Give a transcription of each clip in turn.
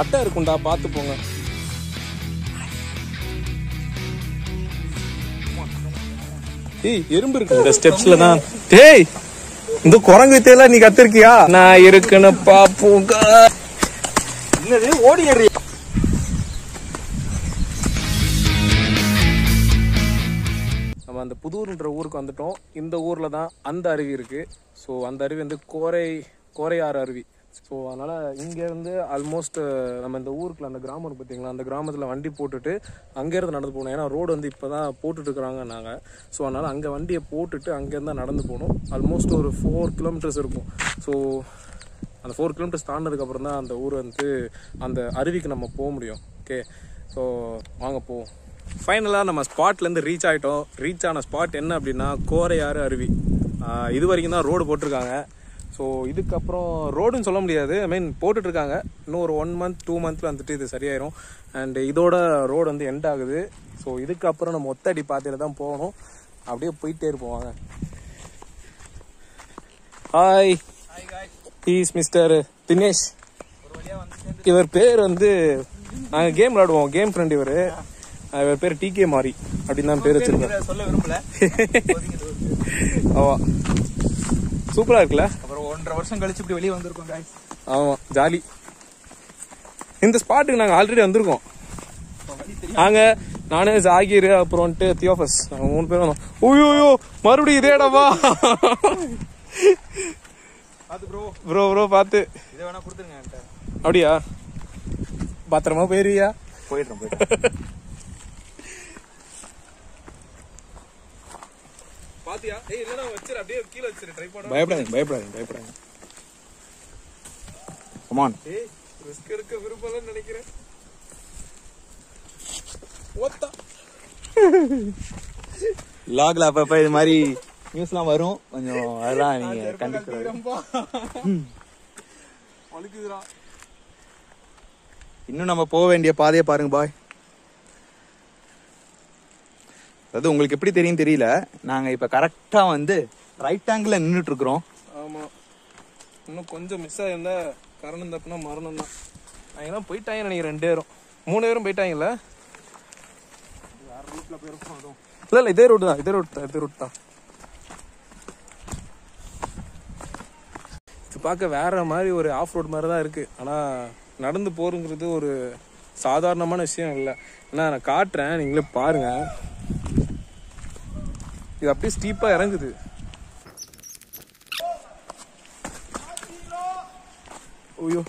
அட்டை இருக்கும்டா பார்த்து போங்க. ஏய் எறும்பு இருக்கு. இந்த ஸ்டெப்ஸ்ல தான். டேய் இந்த குரங்கு வித்தையெல்லாம் நீ கத்திருக்கியா? நான் இருக்குன்னு பாப்போங்க என்னது? ஓடி ஏறி அந்த புதூர்ன்ற ஊருக்கு வந்துட்டோம். இந்த ஊரில் தான் அந்த அருவி இருக்குது ஸோ அந்த அருவி வந்து கோரை கோரையாறு அருவி. ஸோ அதனால் இங்கேருந்து ஆல்மோஸ்ட் நம்ம இந்த ஊருக்குள்ள அந்த கிராமம் பார்த்தீங்களா அந்த கிராமத்தில் வண்டி போட்டுட்டு அங்கேருந்து நடந்து போகணும் ஏன்னா ரோடு வந்து இப்போ தான் போட்டுட்ருக்குறாங்க நாங்கள் ஸோ அதனால் அங்கே வண்டியை போட்டுட்டு அங்கேருந்து தான் நடந்து போகணும் ஆல்மோஸ்ட் ஒரு ஃபோர் கிலோமீட்டர்ஸ் இருக்கும். ஸோ அந்த ஃபோர் கிலோமீட்டர்ஸ் தாண்டதுக்கப்புறம் தான் அந்த ஊர் வந்து அந்த அருவிக்கு நம்ம போக முடியும். ஓகே ஸோ வாங்க போவோம். ஃபைனலாக நம்ம ஸ்பாட்லேருந்து ரீச் ஆகிட்டோம் ரீச் ஆன ஸ்பாட் என்ன அப்படின்னா கோரையாறு அருவி. இது வரைக்கும் தான் ரோடு போட்டிருக்காங்க. ஸோ இதுக்கப்புறம் ரோடுன்னு சொல்ல முடியாது. ஐ மீன் போட்டுட்ருக்காங்க இன்னும் ஒரு ஒன் மந்த் டூ மந்த்தில் வந்துட்டு இது சரியாயிரும். அண்ட் இதோட ரோடு வந்து எண்ட் ஆகுது. ஸோ இதுக்கப்புறம் நம்ம ஒத்தடி பாதையில் தான் போகணும். அப்படியே போயிட்டே இருப்போம். வாங்க. ஹாய் ஹீஸ் மிஸ்டர் தினேஷ் இவர் பேர் வந்து நாங்க கேம் விளையாடுவோம். கேம் ஃப்ரெண்ட் இவர். இவர் பேர் டி கே மாரி அப்படின்னு தான் பேர் வச்சிருக்கோம் சொல்ல விரும்பல. ஆமா. சூப்பரா இருக்குல்ல? அப்புறம் ஒன்றரை வருஷம் கழிச்சு இப்படி வெளியே வந்திருக்கோம். ஆமா ஜாலி. இந்த ஸ்பாட்டுக்கு நாங்க ஆல்ரெடி வந்திருக்கோம். நாங்க நானு ஜாகிர் அப்புறம் வந்துட்டு தியோபஸ் நாங்க மூணு பேரும் வந்தோம். ஓயோ மறுபடியும் இதே இடமா ப்ரோ ப்ரோ ப்ரோ பார்த்து அப்படியா? பத்திரமா போயிருவியா? போயிடுறோம் போயிடுறோம். பாத்தியா? ஏய் இல்லனா வச்சிரு அப்படியே கீழ வச்சிரு ட்ரை பண்ண. பயப்படாதீங்க பயப்படாதீங்க பயப்படாதீங்க. கமான் ஏய் ரிஸ்க் எடுக்க விரும்பலன்னு நினைக்கிறேன். ஓத்தா லாக்ல அப்பப்ப இது மாதிரி நியூஸ்லாம் வரும். கொஞ்சம் அதெல்லாம் நீங்க கண்டிப்பா இன்னும் நம்ம போக வேண்டிய பாதையை பாருங்க பாய் அதாவது உங்களுக்கு எப்படி தெரியும் தெரியல. நாங்க இப்ப கரெக்டா வந்து ரைட் ஆங்கிள் நின்றுட்டு இருக்கிறோம் ஆமா. இன்னும் கொஞ்சம் மிஸ் ஆயிருந்தா கரணம் தப்புனா மரணம் தான். அவங்களாம் போயிட்டாங்க நினைக்கிறேன் ரெண்டு பேரும். மூணு பேரும் போயிட்டாங்கல்ல? இல்ல இல்ல இதே ரூட் தான். இதே ரூட் தான். இதே ரூட் தான். இது பார்க்க வேற மாதிரி ஒரு ஆஃப் ரோட் மாதிரி தான் இருக்கு. ஆனா நடந்து போறங்கிறது ஒரு சாதாரணமான விஷயம் இல்லை. ஏன்னா நான் காட்டுறேன். நீங்களே பாருங்க. இது அப்படியே ஸ்டீப்பாக இறங்குது. ஐயோ.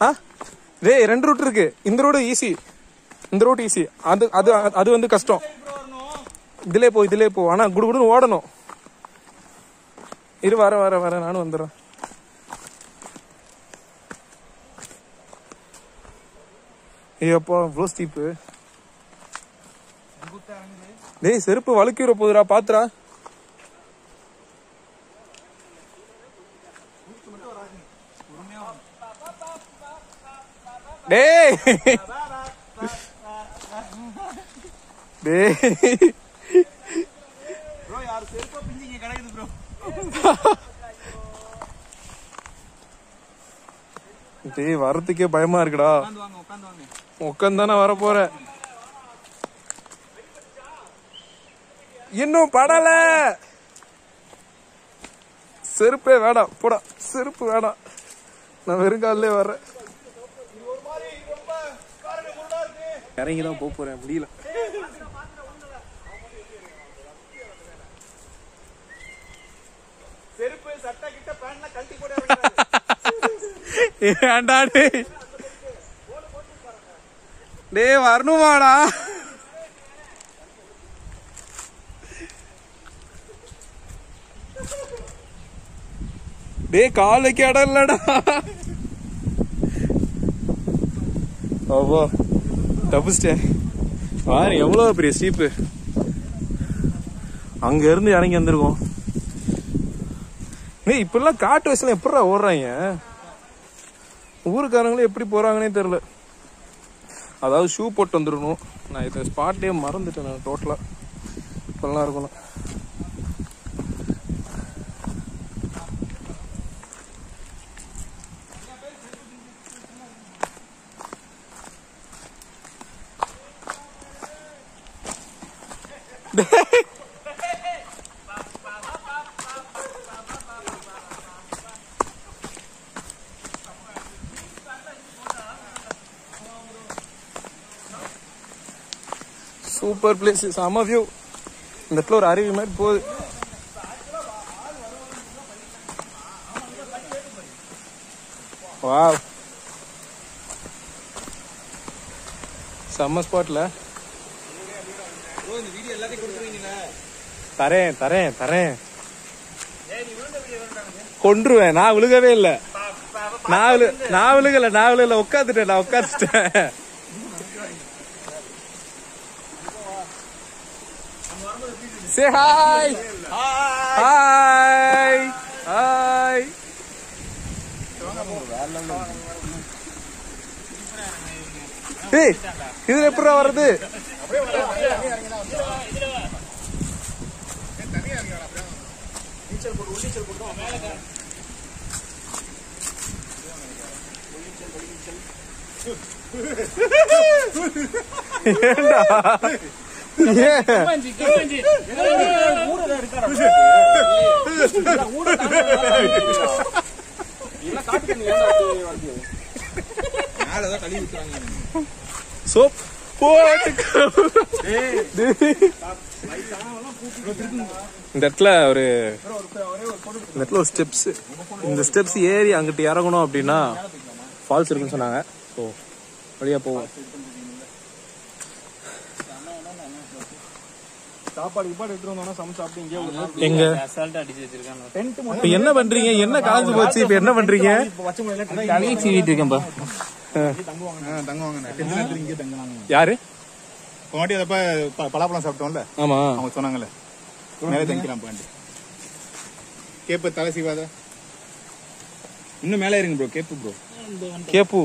ஆ? டேய் ரெண்டு ரூட் இருக்கு. இந்த ரோடு ஈஸி இந்த ரோடு ஈஸி அது அது அது வந்து கஷ்டம். இதுலே போ இதுலே போ. ஆனா குடுகுடுன்னு ஓடணும். இரு வர வர வர. நானும் வந்துடுறேன். ஐயப்பா இவ்வளோ ஸ்டீப்பு டேய் செருப்பு வழுக்கிற போதுடா பாத்துடா. டேய். டேய். ப்ரோ யார் செருப்பா பிஞ்சிங்க கிடக்குது ப்ரோ. டேய் வரதுக்கே பயமா இருக்குடா. உட்காந்து வாங்க வர போற இன்னும் படல. செருப்பே வேடாம் போடா செருப்பு வேடாம் நான் வெறுங்காலே வர்றேன். இறங்கி தான் போக போறேன். முடியல. செருப்பு சட்டை கிட்ட பேண்ட்லாம் கழட்டி போட ஏன்டா டே டேய் வரணுமாடா டேய் காலைக்கு இடம் இல்லடா. ஓவோ தப்பிச்சிட்டேன் பாரு எவ்வளவு பெரிய சீப்பு அங்க இருந்து இறங்கி வந்திருக்கோம். டேய் இப்பெல்லாம் காட்டு வயசுல எப்படிடா ஓடுறாங்க? ஊருக்காரங்களும் எப்படி போகிறாங்கன்னே தெரில அதாவது ஷூ போட்டு வந்துடணும். நான் இதை ஸ்பாட்லேயே மறந்துட்டேன் நான் டோட்டலாக இப்போல்லாம் இருக்கணும். சூப்பர் பிளேஸ் செம வியூ இந்த இடத்துல ஒரு அருவி மாதிரி போகுது வாவ் செம்ம ஸ்பாட்ல தரேன் தரேன் தரேன். கொன்றுவேன். நான் விழுகவே இல்ல. நான் விழு நான் விழுகல நான் விழுகல. உட்காந்துட்டேன் நான் உட்காந்துட்டேன் Say hi. Hi. Hi. ஏய் இது எப்படா வருது ஏன்டா சோப் போட்டு இந்த இடத்துல ஒரு இந்த இடத்துல ஒரு ஸ்டெப்ஸ் இந்த ஸ்டெப்ஸ் ஏறி அங்கிட்டு இறங்கணும் அப்படின்னா ஃபால்ஸ் இருக்குன்னு சொன்னாங்க. ஸோ வழியா போவோம். சாப்பாடு கிப்பாடு எடுத்துட்டு வந்தோம்னா சமைச்சு சாப்பிட்டு இங்கே எங்க? அடிச்சு வச்சிருக்காங்க. டென்ட் இப்ப என்ன பண்றீங்க? என்ன காலேஜ் போச்சு? இப்ப என்ன பண்றீங்க? தலையை சீவிட்டு இருக்கேன்ப்பா தங்குவாங்க. எடுத்து இங்கே தங்குவாங்க. யாரு? வாட்டி அதப்ப பலாப்பழம் சாப்பிட்டோம்ல? ஆமா. அவங்க சொன்னாங்கல்ல. மேலே தங்கிக்கலாம் பாண்டி கேப்பு தலை சீவாத? இன்னும் மேலே இருங்க ப்ரோ கேப்பு ப்ரோ கேப்பு.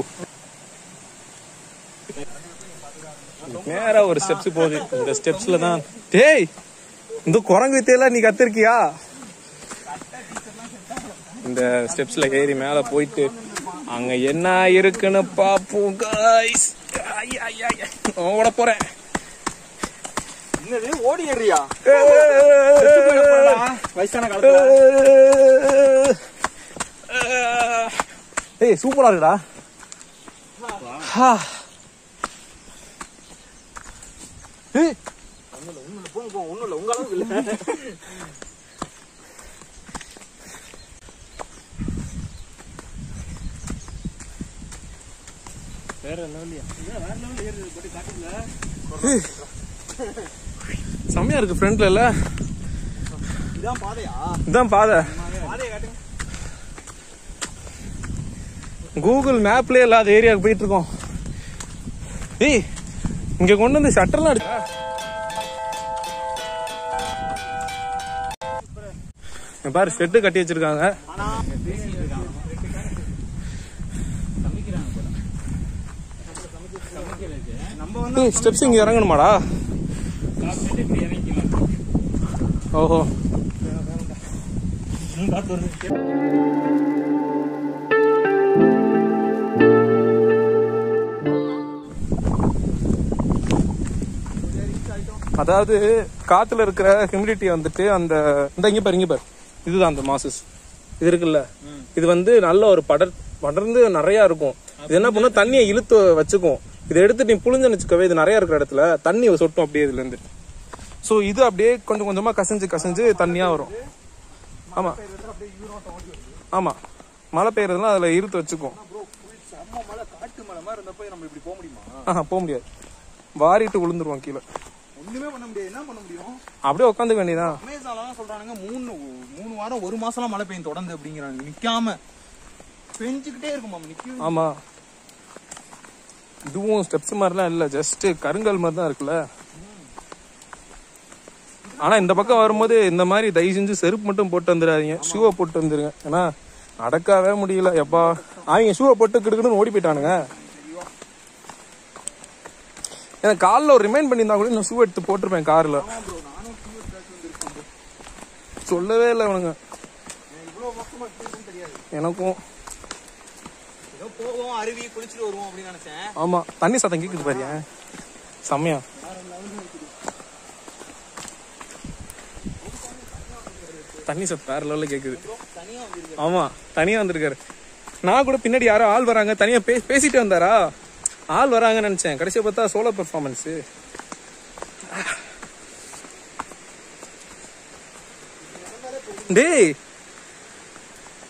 நேரா ஒரு ஸ்டெப்ஸ் போகுது இந்த ஸ்டெப்ஸ்ல தான் டேய் இந்த குரங்கு வித்தையெல்லாம் நீ கத்திருக்கியா இந்த ஸ்டெப்ஸ்ல ஏறி மேல போயிட்டு அங்க என்ன இருக்குன்னு பாப்போம் ஐ. ஓட போறேன் என்னது ஓடி ஏறியா வயசான ஏய் சூப்பரா இருக்குடா ஹா. ஏய் ஒண்ணும் இல்ல உங்க அளவுக்கு இல்ல வேற லெவலியா வேற லெவல் ஏறுது போட்டு காட்டுல செம்மையா இருக்கு ஃப்ரண்ட்ல இல்ல? இதான் பாதையா இதான் பாதை. கூகுள் மேப்லயே இல்லாத ஏரியாவுக்கு போயிட்டு இருக்கோம். ஏய் இங்க கொண்டு வந்து ஷட்டர்லாம் அடிச்சு பாரு செட்டு கட்டி வச்சிருக்காங்க. நம்ம வந்து ஸ்டெப்ஸ் இங்க இறங்கணுமாடா? ஓஹோ. அதாவது காத்துல இருக்கிற ஹியூமிடிட்டி வந்துட்டு அந்த இந்த இங்க பாரு இங்க பாரு. இதுதான் அந்த மாசஸ் இது இருக்குல்ல? இது வந்து நல்ல ஒரு படர் படர்ந்து நிறைய இருக்கும். இது என்ன பண்ணும்? தண்ணியை இழுத்து வச்சுக்கும். இதை எடுத்து நீ புளிஞ்சு வச்சுக்கவே இது நிறைய இருக்கிற இடத்துல தண்ணி சொட்டும் அப்படியே இதுல இருந்து. சோ இது அப்படியே கொஞ்சம் கொஞ்சமா கசிஞ்சு கசிஞ்சு தண்ணியா வரும். ஆமா. ஆமா. மழை பெய்யறதுலாம் அதுல இருத்து வச்சுக்கும். ஆஹா போக முடியாது. வாரிட்டு விழுந்துருவான் கீழே. ஒண்ணுமே பண்ண முடியாது. என்ன பண்ண முடியும்? அப்படியே உட்காந்துக்க வேண்டியதான் சொல்றானுங்க மூணு வாரம் ஒரு மாசம்லாம் மழை பெய்யும் தொடர்ந்து அப்படிங்கிறாங்க. நிக்காம பெஞ்சுக்கிட்டே இருக்குமா நிக்கவே ஆமா. இதுவும் ஸ்டெப்ஸ் மாதிரிலாம் இல்ல. ஜஸ்ட் கருங்கல் மாதிரி தான் இருக்குல்ல. ஆனா இந்த பக்கம் வரும்போது இந்த மாதிரி தயவு செஞ்சு செருப்பு மட்டும் போட்டு வந்துடாதீங்க. ஷூவை போட்டு வந்துருங்க. ஏன்னா நடக்கவே முடியல. எப்பா. அவங்க ஷூவை போட்டு கிடுக்குன்னு ஓடி போயிட்டானுங்க. எனக்கு காலில் ஒரு ரிமைண்ட் பண்ணியிருந்தா கூட நான் ஷூ எடுத்து போட்டிருப்பேன் காரில். சொல்லவே இல்லை தெரியாது. எனக்கும். ஏதோ போவோம் அருவி குளிச்சுட்டு வருவோம் அப்படின்னு நினைச்சேன். ஆமா தண்ணி சத்தம் கேக்குது பாரியா செம்மையா. தண்ணி சத்தம் வேற லெவல்ல கேக்குது. ஆமா தனியா வந்திருக்காரு. நான் கூட பின்னாடி யாரோ ஆள் வராங்க தனியா பே பேசிட்டு வந்தாரா? ஆள் வராங்கன்னு நினைச்சேன். கடைசியா பார்த்தா சோலோ பெர்ஃபார்மன்ஸ் டேய்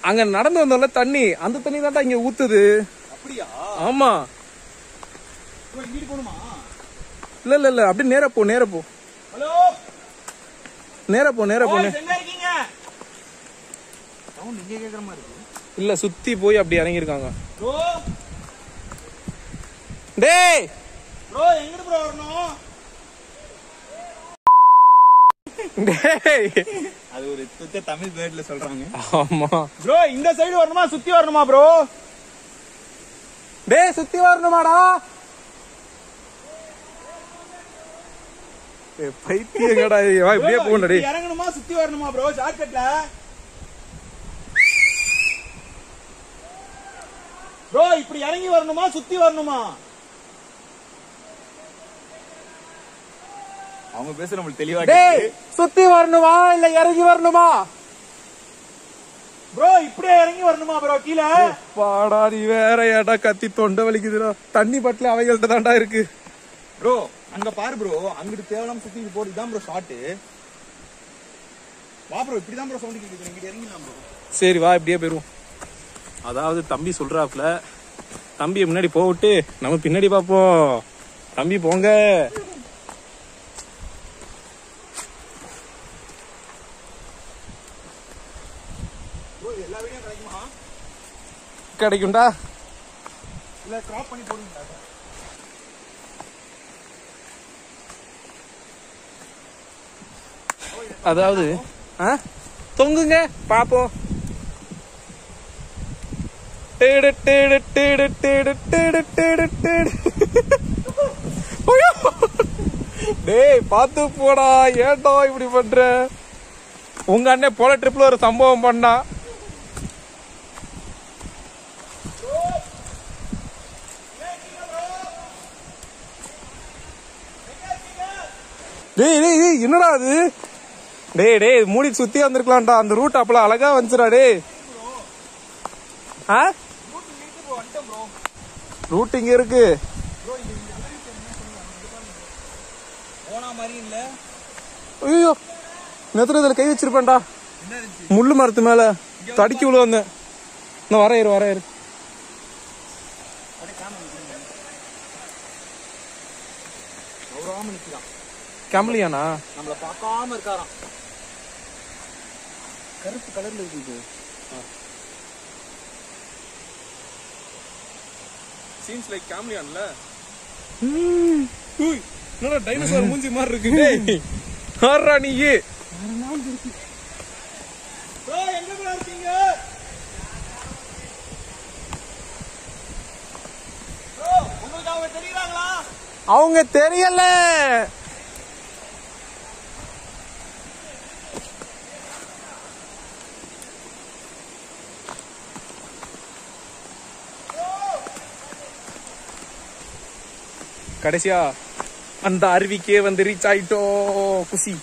அங்க நடந்து வந்தோம்ல தண்ணி. அந்த தண்ணி தான்டா இங்க ஊத்துது. அப்படியா? ஆமா. இல்ல இல்ல இல்ல அப்படியே நேரா போ நேரா போ. ஹலோ? நேரா போ நேரா போ நே- எங்க இருக்கீங்க. சவுண்ட் இங்க கேக்குற மாதிரி இருக்கு. இல்ல சுத்தி போய் அப்படி இறங்கிருக்காங்க ப்ரோ. டேய்! ப்ரோ எங்கிட்டு ப்ரோ வரணும்? டேய்! அது ஒரு சுத்த தமிழ் பேர்ட்ல சொல்றாங்க. ஆமா. ப்ரோ இந்த சைடு வரணுமா? சுத்தி வரணுமா ப்ரோ? டேய் சுத்தி வரணுமாடா? ஏய், பைத்தியங்கடா. வா இப்படியே போகணும் டேய். இறங்கணுமா? சுத்தி வரணுமா ப்ரோ? ஷார்ட்கட்ல ப்ரோ இப்படி இறங்கி வரணுமா? சுத்தி வரணுமா? அவங்க பேச நம்மளுக்கு தெளிவா சுத்தி வரணுமா இல்ல இறங்கி வரணுமா? ப்ரோ இப்படியே இறங்கி வரணுமா ப்ரோ கீழே? பாடா நீ வேற ஏடா கத்தி தொண்டை வலிக்குதுடா. தண்ணி பட்டில அவைகள்ட்ட தான்டா இருக்கு. ப்ரோ அங்க பாரு ப்ரோ அங்கிட்டு தேவலாம் சுத்தி போடு இதான் ப்ரோ ஷார்ட் வா ப்ரோ இப்படிதான் ப்ரோ சவுண்ட் கேக்குது. இங்கிட்டு இறங்கிடலாம் ப்ரோ சரி வா இப்படியே போயிருவோம். அதாவது தம்பி சொல்றாப்ல தம்பியை முன்னாடி போவிட்டு நம்ம பின்னாடி பார்ப்போம் தம்பி போங்க. கிடைக்கும்டா. இல்ல கிராப் பண்ணி போடுங்க அதாவது? தொங்குங்க பாப்போம்! டேய் பாத்து போடா. ஏன்டா இப்படி பண்ற? உங்க அண்ணன் போல ட்ரிப்ல ஒரு சம்பவம் பண்ணா. டேய் டேய் டேய் என்னடா அது? டேய் டேய் மூடி சுத்தி வந்திருக்கலாம்டா. அந்த ரூட் அப்பல அழகா வந்துச்சுடா டேய். ஆ? ரூட் இங்க இருக்கு. போனா மாதிரி இல்ல ஐயோ கை வச்சிருப்பேன்டா. முள்ளு மரத்து மேல. தடுக்கி விழு வந்தேன் நான் வரையிரு. வரையிரு கௌரவமா நிக்கிறான் கமலியானா? நம்மள பார்க்காம இருக்காராம். கருப்பு கலர்ல இருக்கு சீன்ஸ் லைக் கேம்லியான்ல. ஊய் என்னடா டைனோசார் மூஞ்சி மாதிரி இருக்கு டேய். ஆறா நீயே. ப்ரோ எங்க ப்ரோ இருக்கீங்க? ப்ரோ உங்களுக்கு அவங்க தெரியுறாங்களா? அவங்க தெரியல. கடைசியா அந்த அருவிக்கே வந்து ரீச் ஆயிட்டோம் குசி.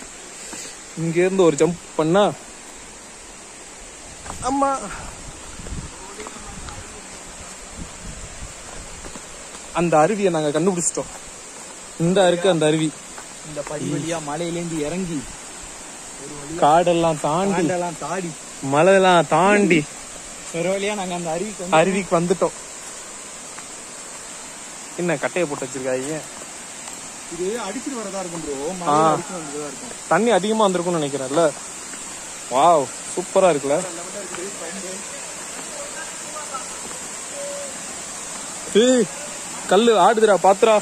இங்க இருந்து ஒரு ஜம்ப் பண்ணா அம்மா. அந்த அருவியை நாங்க கண்டுபிடிச்சிட்டோம். இந்த இருக்கு அந்த அருவி. இந்த படி வழியா மலையிலேந்து இறங்கி காடெல்லாம் தாண்டி தாடி. மலையெல்லாம் தாண்டி ஒரு வழியா நாங்க அந்த அருவிக்கு அருவிக்கு வந்துட்டோம். என்ன கட்டையை போட்டு வச்சிருக்காங்க இது அடிச்சுட்டு வரதா இருக்கும் ப்ரோ தண்ணி அதிகமா வந்திருக்கும்னு நினைக்கிறேன்ல. வாவ் சூப்பரா இருக்குல்ல. ஏய் கல்லு ஆடுதுடா பாத்துடா.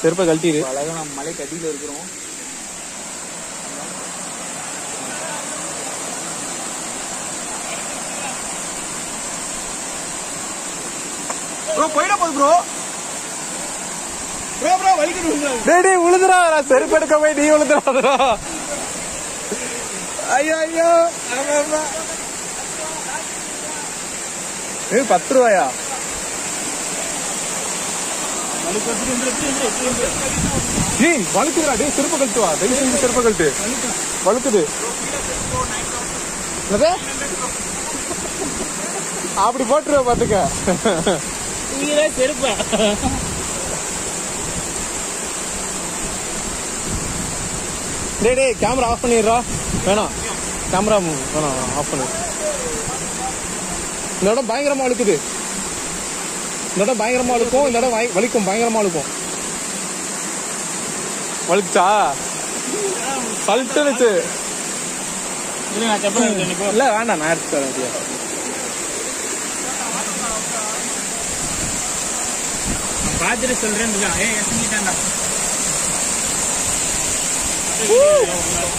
செருப்பை கழட்டிடு. அழகா நம்ம மலை கட்டியில இருக்கிறோம். ப்ரோ போயிட போகுது ப்ரோ. ப்ரோ ப்ரோ வலிக்கணும் உழுதுறா நான் செருப்பு எடுக்க போய் நீ உழுதுறாதடா ஐயோ ஐயோ. ஏய் பத்து ரூபாயா? ஏய் வழுக்குதுடா. டேய் செருப்பு கழட்டு வா. தயவு செஞ்சு செருப்பு கழட்டு. என்னது? அப்படி போட்டுருவ பாத்துக்க. நீங்களே செருப்பா. டேய் டேய் கேமரா ஆஃப் பண்ணிடுறா. வேணாம். கேமரா வேணாம் ஆஃப் பண்ணு. இந்த இடம் பயங்கரமா அழுக்குது. இந்த இடம் பயங்கரமா அழுக்கும் இந்த இடம் வலி- வலிக்கும் பயங்கரமா அழுக்கும். வலிச்சா? சல்ட்டுனுச்சு இல்ல வேண்டாம் நான் எடுத்து தரேன் அப்படியே. சொல்றேன்னு ஏன்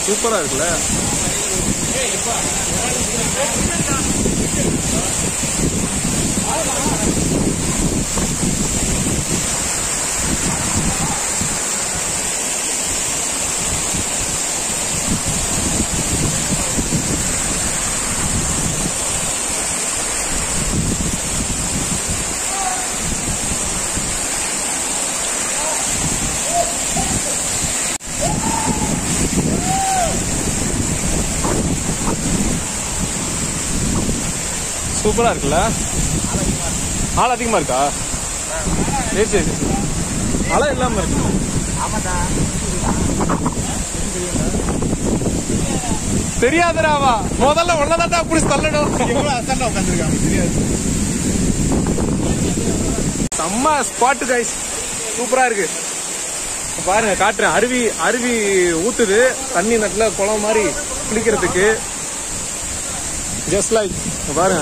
சூப்பரா இருக்குல்ல சூப்பரா இருக்குல்ல? ஆள் அதிகமா இருக்கா? சரி சரி. சரி. அலை இல்லாம இருக்கு. தெரியாதுடாவா முதல்ல ஒன்னதாட்டா அப்படி தள்ளணும். அசால்ட்டா உட்காந்துருக்காங்க தெரியாது. செம்ம ஸ்பாட்டு கைஸ் சூப்பரா இருக்கு. பாருங்க காட்டுறேன். அருவி அருவி ஊத்துது. தண்ணி நட்டுல குளம் மாதிரி குளிக்கிறதுக்கு. ஜஸ்ட் லைக் பாருங்க.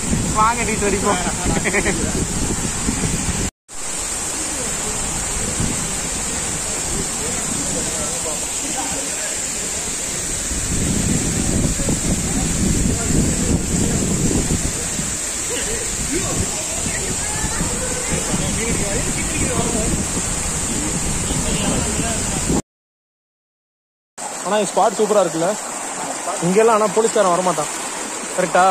வாங்க டீச்சர் அடிப்போம். ஆனா ஸ்பாட் சூப்பரா இருக்குல்ல? இங்கெல்லாம் ஆனா போலீஸ்காரன் வரமாட்டான். கரெக்டா